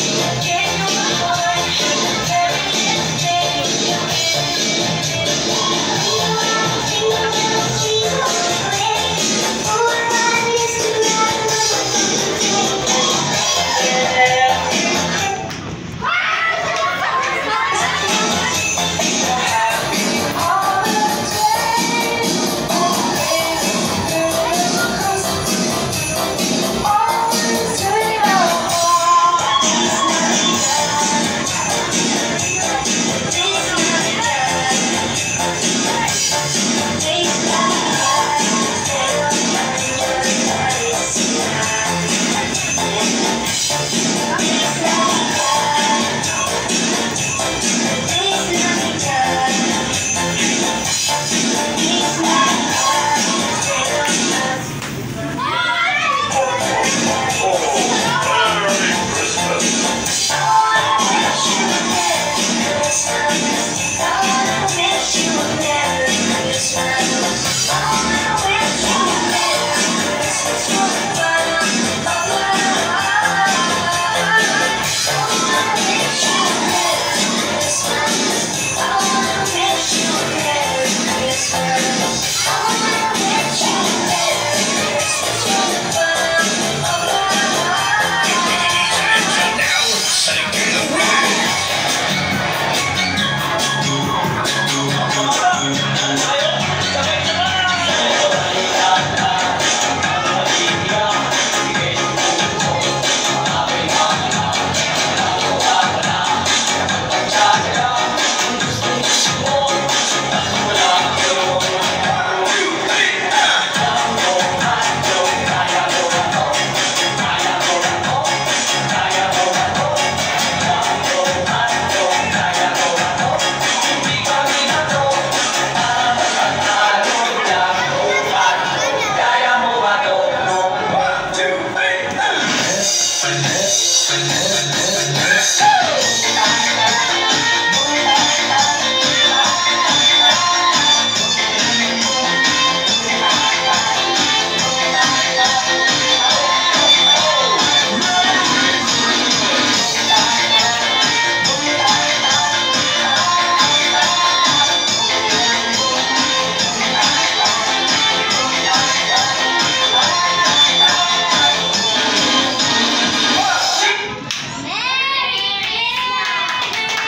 Yeah.